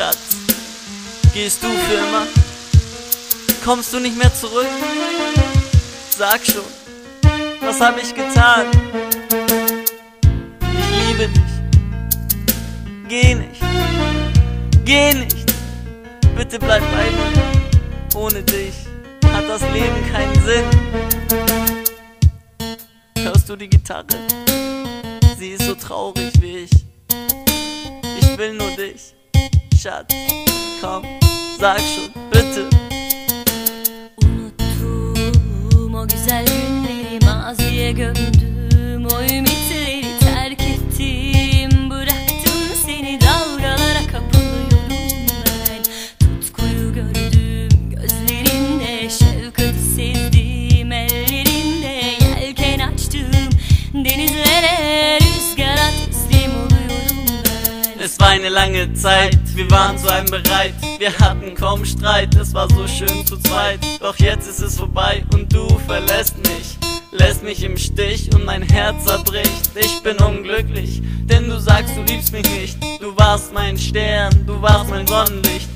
Schatz, gehst du für immer? Kommst du nicht mehr zurück? Sag schon, was hab ich getan? Ich liebe dich. Geh nicht, geh nicht. Bitte bleib bei mir. Ohne dich hat das Leben keinen Sinn. Hörst du die Gitarre? Sie ist so traurig wie ich. Ich will nur dich, Schatz. Komm, sag schon, bitte. Es war eine lange Zeit, wir waren zu einem bereit. Wir hatten kaum Streit, es war so schön zu zweit. Doch jetzt ist es vorbei und du verlässt mich. Lässt mich im Stich und mein Herz zerbricht. Ich bin unglücklich, denn du sagst, du liebst mich nicht. Du warst mein Stern, du warst mein Sonnenlicht.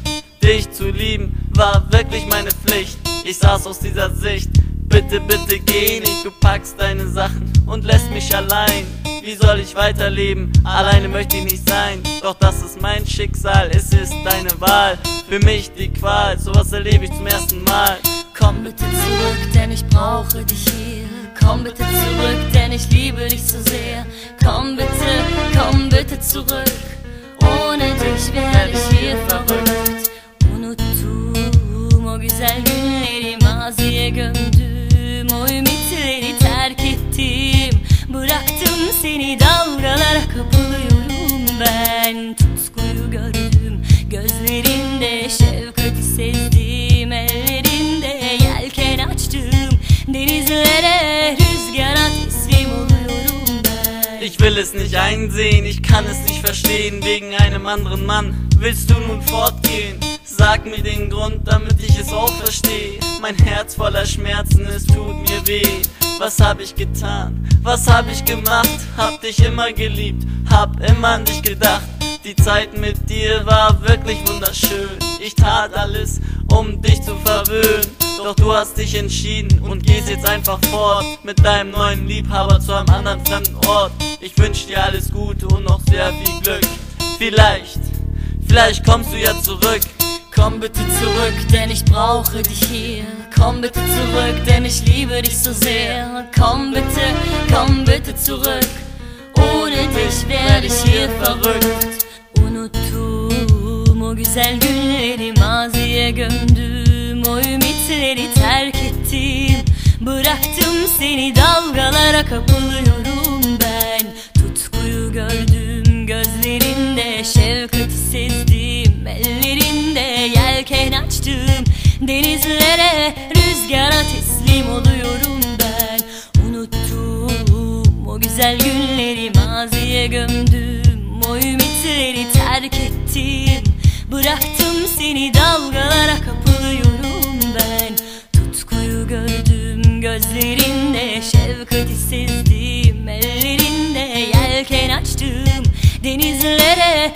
Dich zu lieben war wirklich meine Pflicht. Ich saß aus dieser Sicht. Bitte, bitte geh nicht, du packst deine Sachen und lässt mich allein. Wie soll ich weiterleben? Alleine möchte ich nicht sein. Doch das ist mein Schicksal, es ist deine Wahl. Für mich die Qual, sowas erlebe ich zum ersten Mal. Komm bitte zurück, denn ich brauche dich hier. Komm bitte zurück, denn ich liebe dich so sehr. Komm bitte, komm bitte zurück. Ohne dich werde ich hier verrückt. Dalgalara kapılıyorum ben. Tutkuyu gördüm gözlerinde şefkati sezdim ellerinde yelken açtım denizlere rüzgara teslim oluyorum ben. Ich will es nicht einsehen, ich kann es nicht verstehen. Wegen einem anderen Mann willst du nun fortgehen. Sag mir den Grund, damit ich es auch verstehe. Mein Herz voller Schmerzen, es tut mir weh. Was hab ich getan? Was hab ich gemacht? Hab dich immer geliebt, hab immer an dich gedacht. Die Zeit mit dir war wirklich wunderschön. Ich tat alles, um dich zu verwöhnen. Doch du hast dich entschieden und gehst jetzt einfach fort mit deinem neuen Liebhaber zu einem anderen fremden Ort. Ich wünsch dir alles Gute und noch sehr viel Glück. Vielleicht, vielleicht kommst du ja zurück. Komm bitte zurück, denn ich brauche dich hier. Komm bitte zurück, denn ich liebe dich so sehr. Komm bitte, komm bitte zurück. Ohne dich werde ich hier verrückt. Unuttum o güzel günleri maziye gömdüm. O ümitleri terk ettim. Bıraktım seni dalgalara kapılıyorum denizlere rüzgara teslim oluyorum ben. Unuttum o güzel günleri maziye gömdüm. O ümitleri terk ettim. Bıraktım seni dalgalara kapılıyorum ben. Tutkuyu gördüm gözlerinde şefkati sezdim Ellerinde yelken açtım. Denizlere